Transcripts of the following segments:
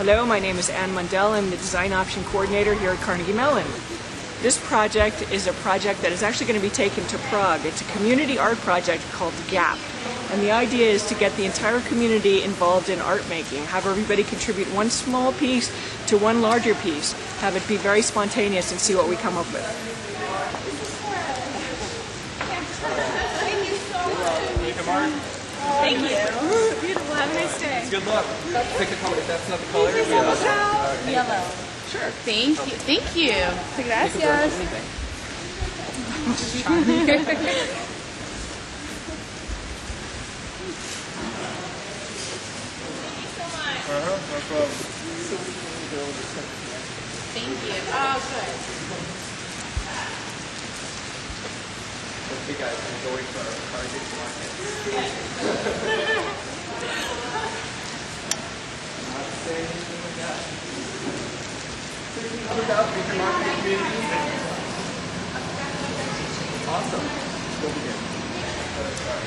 Hello, my name is Ann Mundell. I'm the Design Option Coordinator here at Carnegie Mellon. This project is a project that is actually going to be taken to Prague. It's a community art project called GAP. And the idea is to get the entire community involved in art making, have everybody contribute one small piece to one larger piece, have it be very spontaneous and see what we come up with. Thank you. Beautiful. Have a nice day. Good luck. Pick the color. If that's not the color, yellow. Yellow. Sure. Thank you. Thank you. Gracias. Anything. Thank you. Oh, good. Okay, guys, I'm going for our target market. Anything like that.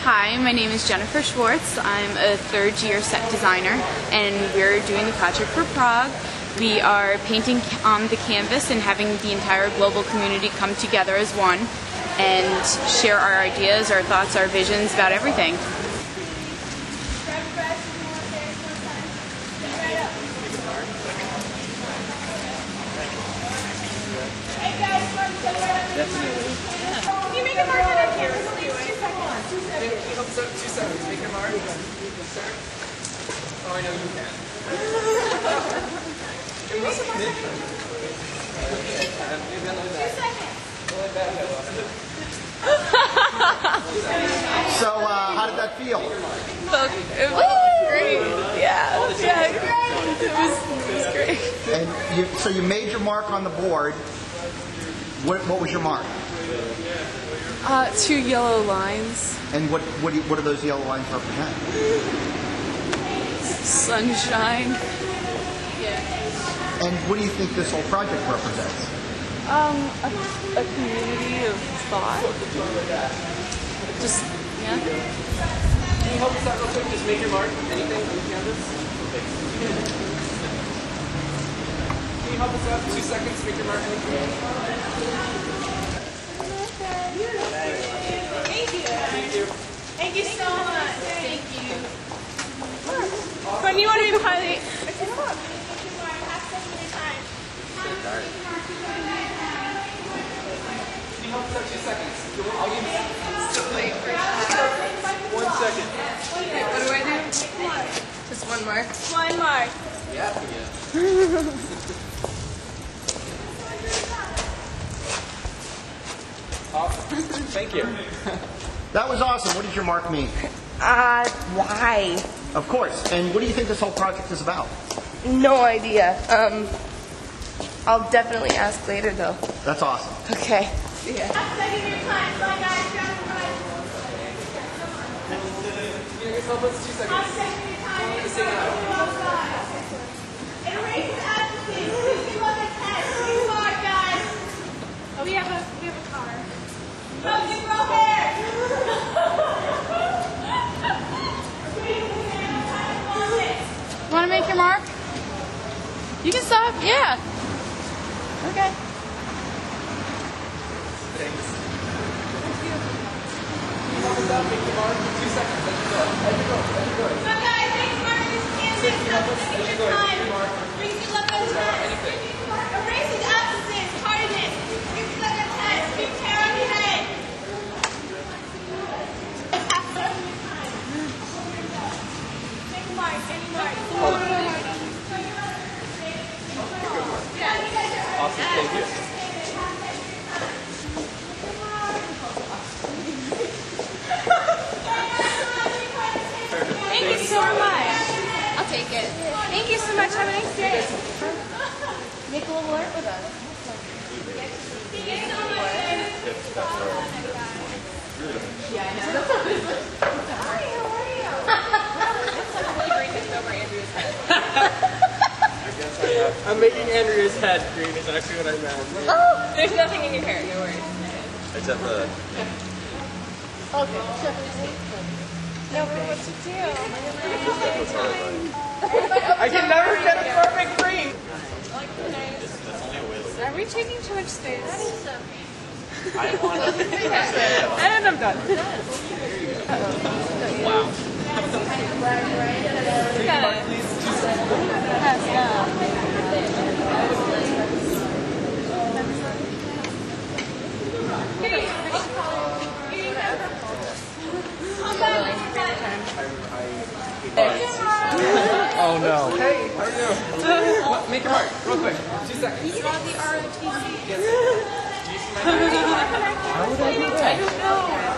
Hi, my name is Jennifer Schwartz. I'm a third year set designer, and we're doing the project for Prague. We are painting on the canvas and having the entire global community come together as one and share our ideas, our thoughts, our visions about everything. Definitely. Can you make a mark up here? It's two seconds. Two seconds. Can you help us out? Two seconds. Make your mark. Start. Oh, I know you can. Can we commit? Maybe I'll do that. Well, I bet I lost it. So, uh, how did that feel? It was great. Yeah, yeah, it was, it was great. And you, so you made your mark on the board. What, what was your mark? Uh, two yellow lines, And what, what, do you, what do those yellow lines represent? sunshine, And what do you think this whole project represents? um, a, a community of thought. Just yeah. Can you help us out real quick? Just make your mark. Anything on the canvas? Can you help us out? Two seconds. Make your mark on the canvas. Thank you. Thank you. Thank you so much. Thank you. When you want to be pilot, I said, look. Thank you, Mark. Have such a good time. Can you help us out? Two seconds. I'll give you one second. What do I do? Just one mark. One mark. Yeah. Awesome. Thank you. That was awesome. What did your mark mean? Uh, why? Of course. And what do you think this whole project is about? No idea. Um, I'll definitely ask later though. That's awesome. Okay. Have second your time. Bye, guys. Grab a ride. Can you guys help us? Two seconds. second your time. It erases absences. Please give us a test. Please mark, guys. Oh, we have a we have a car. No, you grow hair. Want to make your mark? You can stop. Yeah. Okay. Thanks. Can you out? Make your mark. Two seconds. You go. You go. You go. Guys, thanks this canvas. Have second your time. Give us a test. Erases absences. Hardness. Please give us a test. Keep hair on your head. Have second your time. Make a mark. Any mark. Awesome. Thank you. Thank you so much. I'll take it. Thank you so much. Have a nice day. Make a little art with us. Thank you so much. I'm making Andrea's head green is actually what I meant. Oh! There's nothing in your hair. No worries. Except the Okay, No, but what to do? I can never get a perfect green. Are we taking too much space? And I'm done. Oh no. Hey, how are you? What, make your mark, real quick. Two seconds. Yes.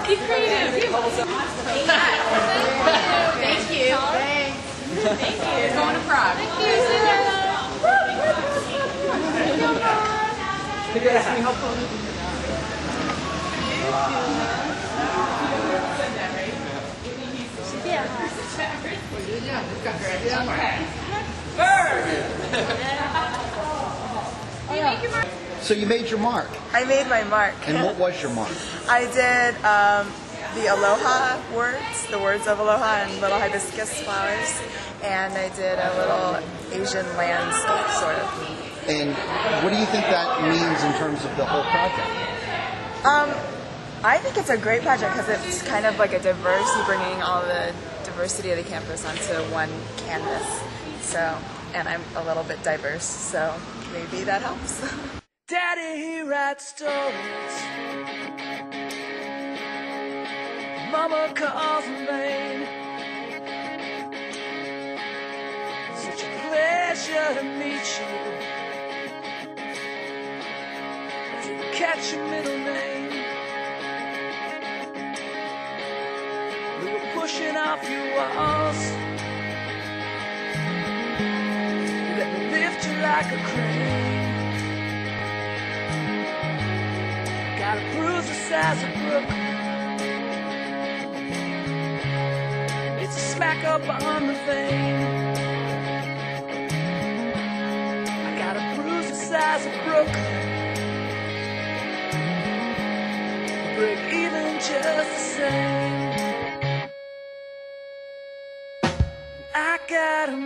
Be creative. Thank you. Thank you. Going to Prague. Think you're asking me how fun? So you made your mark. I made my mark. And what was your mark? I did um, the aloha words, the words of aloha and little hibiscus flowers, and I did a little Asian landscape sort of. And what do you think that means in terms of the whole project? Um, I think it's a great project because it's kind of like a diverse, you're bringing all the diversity of the campus onto one canvas. So, and I'm a little bit diverse, so maybe that helps. Daddy, he writes stories. Mama calls him vain. Such a pleasure to meet you. Didn't catch your middle name. We were pushing off your walls. You let me lift you like a crane. Got a bruise the size of Brooklyn. Smack up on the vein. I got a bruise the size of Brooklyn. Break even just the same. I got a